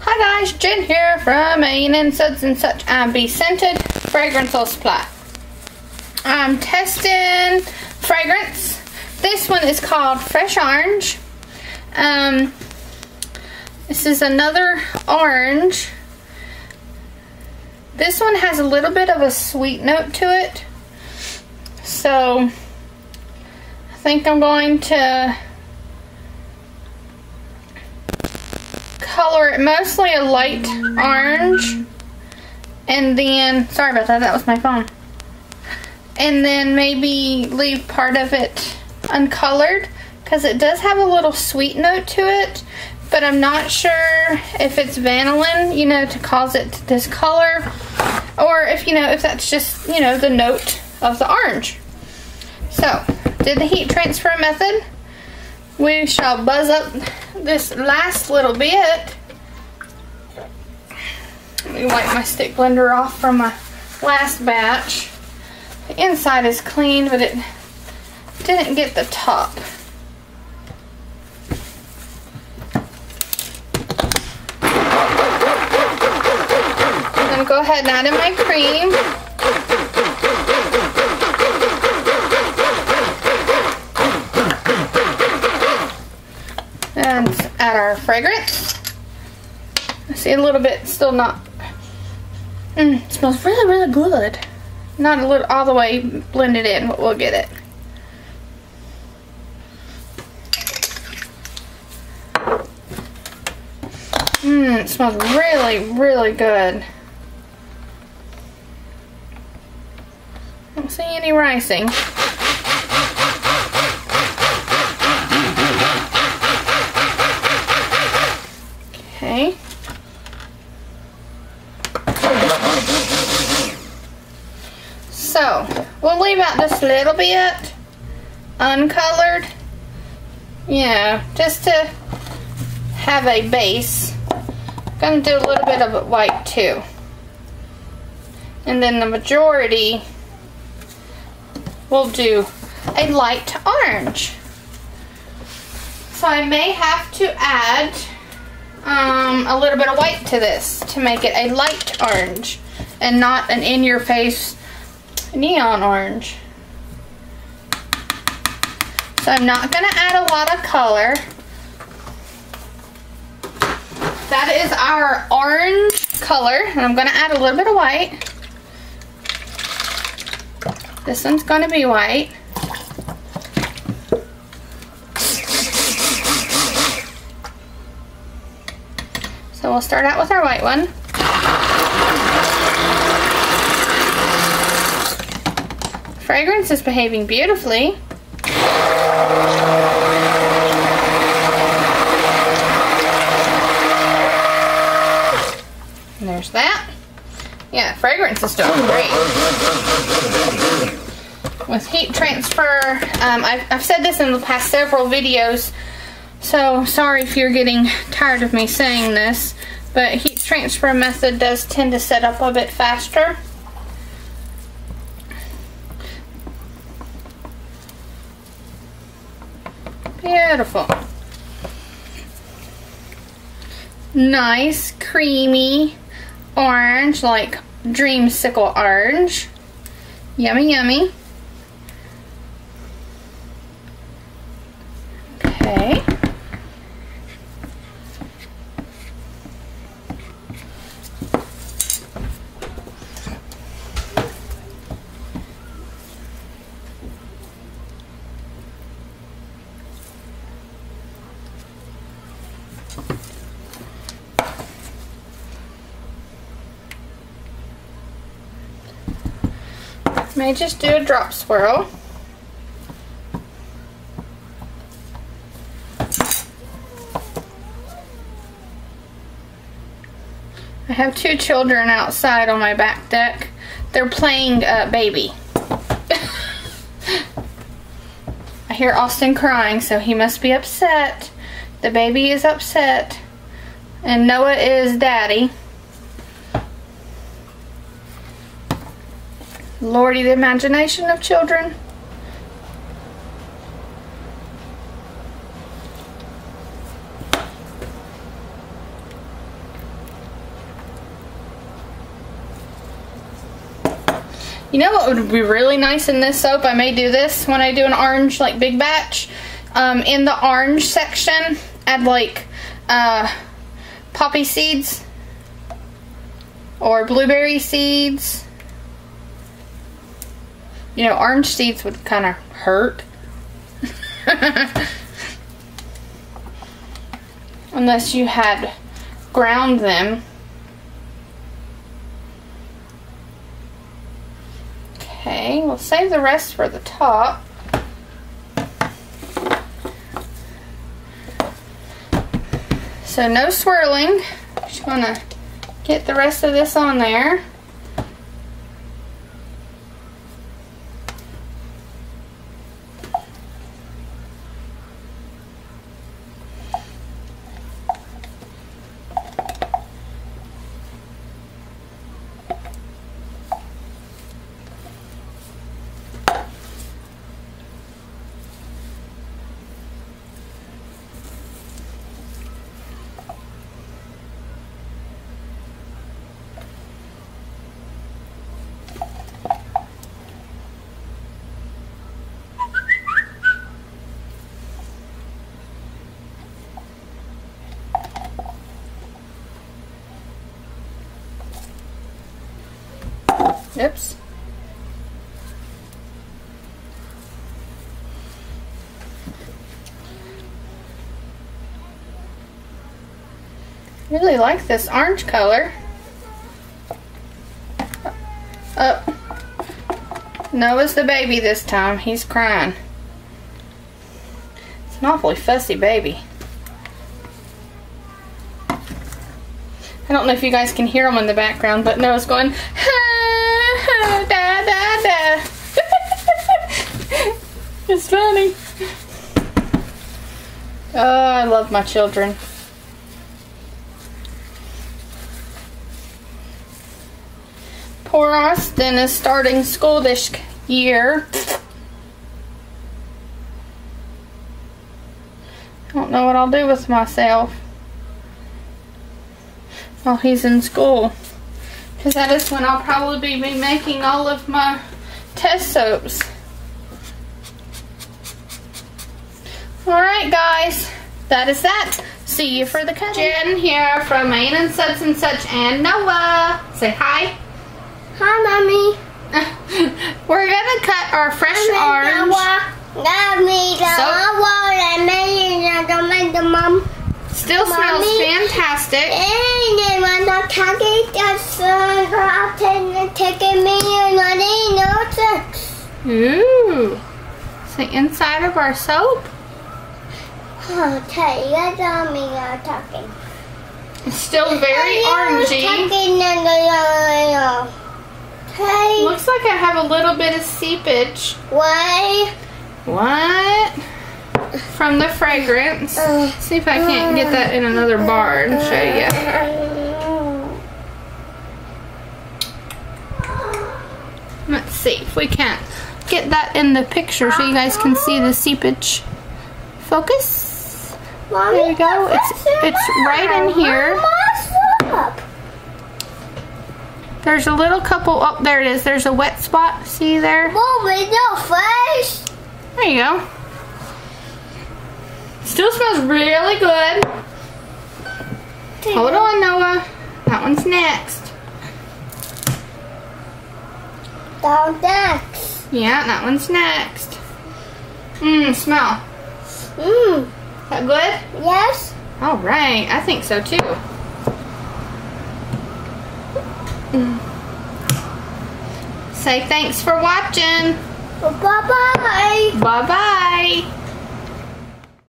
Hi guys, Jen here from A&N Suds and Such and BeScented Fragrance Oil Supply. I'm testing fragrance. This one is called Fresh Orange. Um, this is another orange. This one has a little bit of a sweet note to it. So, I think I'm going to color mostly a light orange. And then, sorry about that, that was my phone. And then maybe leave part of it uncolored because it does have a little sweet note to it. But I'm not sure if it's vanillin, you know, to cause it to discolor. Or if, you know, if that's just, you know, the note of the orange. So, did the heat transfer method. We shall buzz up this last little bit. Let me wipe my stick blender off from my last batch. The inside is clean, but it didn't get the top. I'm gonna go ahead and add in my cream. And add our fragrance. I see a little bit still not, mm, smells really, really good. Not a little all the way blended in, but we'll get it. Mmm, smells really, really good. Don't see any ricing. Okay. So, we'll leave out just a little bit uncolored. You know, just to have a base. I'm Gonna do a little bit of white too. And then the majority will do a light orange. So I may have to add um, a little bit of white to this to make it a light orange and not an in-your-face neon orange. So I'm not going to add a lot of color. That is our orange color. And I'm going to add a little bit of white. This one's going to be white. So we'll start out with our white one. Fragrance is behaving beautifully. And there's that. Yeah, fragrance is doing great. With heat transfer, um, I've, I've said this in the past several videos, so sorry if you're getting tired of me saying this, but heat transfer method does tend to set up a bit faster. Beautiful. Nice, creamy orange, like dreamsicle orange. Yummy, yummy. Okay. May just do a drop swirl. I have two children outside on my back deck. They're playing uh, baby. I hear Austin crying, so he must be upset. The baby is upset. And Noah is daddy. Lordy, the imagination of children. You know what would be really nice in this soap? I may do this when I do an orange, like, big batch. Um, in the orange section, add, like, uh, poppy seeds or blueberry seeds you know, orange seeds would kind of hurt. Unless you had ground them. Okay, we'll save the rest for the top. So no swirling. Just gonna get the rest of this on there. Oops. Really like this orange color. Oh. Noah's the baby this time. He's crying. It's an awfully fussy baby. I don't know if you guys can hear him in the background, but Noah's going, Oh, I love my children. Poor Austin is starting school this year. I don't know what I'll do with myself while he's in school. Because that is when I'll probably be making all of my test soaps. Alright guys, that is that. See you for the cut. Jen here from Maine and Such and Such and Noah. Say hi. Hi, Mommy. We're gonna cut our fresh orange. Mom. Still smells Mommy. fantastic. And then when the target just out and taking me and I didn't know Ooh. It's the inside of our soap. Okay, you tell me you're talking. It's still very orangey. Talking and the Okay. Looks like I have a little bit of seepage. Why? What? From the fragrance. See if I can't get that in another bar and show you. Let's see if we can't get that in the picture so you guys can see the seepage. Focus. Mommy, There you go. It's it's right in here. There's a little couple. Oh, there it is. There's a wet spot. See there? Mom, with your face. There you go. Still smells really good. Hold on, Noah. That one's next. Down next. Yeah, that one's next. Mmm, smell. Mmm. That good? Yes. All right, I think so too. Say thanks for watching. Bye bye. Bye bye.